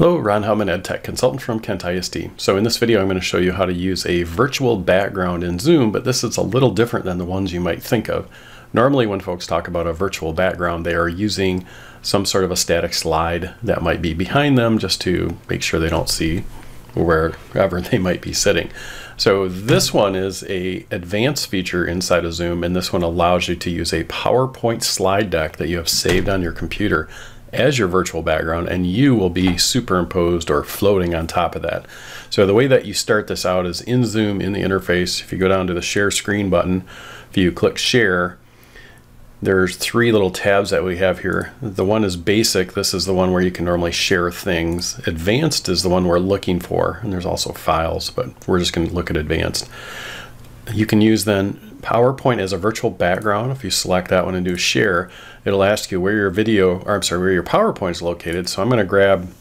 Hello, Ron Houtman, EdTech Consultant from Kent ISD. So in this video, I'm going to show you how to use a virtual background in Zoom, but this is a little different than the ones you might think of. Normally when folks talk about a virtual background, they are using some sort of a static slide that might be behind them just to make sure they don't see wherever they might be sitting. So this one is a advanced feature inside of Zoom, and this one allows you to use a PowerPoint slide deck that you have saved on your computer as your virtual background and you will be superimposed or floating on top of that. So the way that you start this out is in Zoom in the interface, if you go down to the share screen button, if you click share, there's three little tabs that we have here. The one is basic. This is the one where you can normally share things. Advanced is the one we're looking for. And there's also files, but we're just going to look at advanced. You can use then PowerPoint as a virtual background. If you select that one and do share, it'll ask you where your video, or I'm sorry, where your PowerPoint is located. So I'm going to grab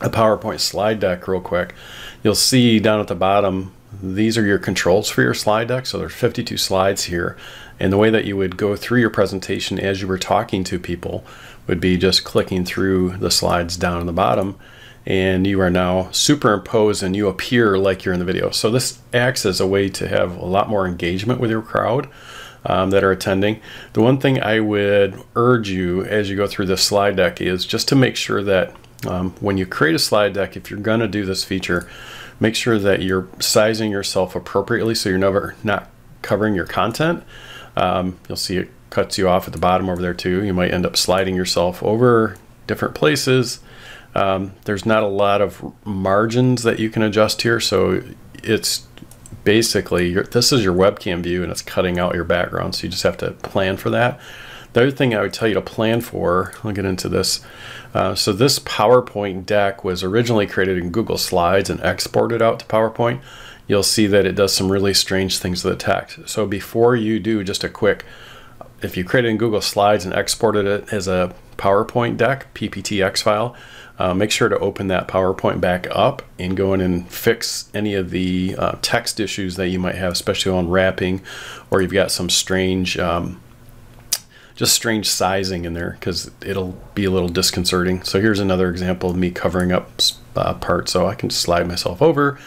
a PowerPoint slide deck real quick. You'll see down at the bottom, these are your controls for your slide deck. So there's 52 slides here. And the way that you would go through your presentation as you were talking to people would be just clicking through the slides down at the bottom and you are now superimposed and you appear like you're in the video. So this acts as a way to have a lot more engagement with your crowd um, that are attending. The one thing I would urge you as you go through this slide deck is just to make sure that um, when you create a slide deck, if you're going to do this feature, make sure that you're sizing yourself appropriately so you're never not covering your content. Um, you'll see it cuts you off at the bottom over there too. You might end up sliding yourself over different places. Um, there's not a lot of margins that you can adjust here, so it's basically your, this is your webcam view and it's cutting out your background, so you just have to plan for that. The other thing I would tell you to plan for, I'll get into this. Uh, so this PowerPoint deck was originally created in Google Slides and exported out to PowerPoint. You'll see that it does some really strange things to the text. So before you do just a quick, if you created in Google Slides and exported it as a PowerPoint deck, PPTX file, uh, make sure to open that PowerPoint back up and go in and fix any of the uh, text issues that you might have, especially on wrapping, or you've got some strange, um, just strange sizing in there because it'll be a little disconcerting. So here's another example of me covering up uh, parts. So I can slide myself over,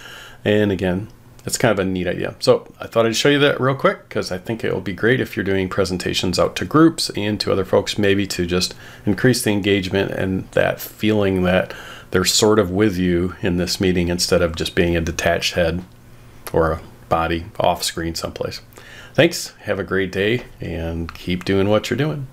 and again, it's kind of a neat idea. So I thought I'd show you that real quick because I think it will be great if you're doing presentations out to groups and to other folks, maybe to just increase the engagement and that feeling that they're sort of with you in this meeting instead of just being a detached head or a body off screen someplace. Thanks. Have a great day and keep doing what you're doing.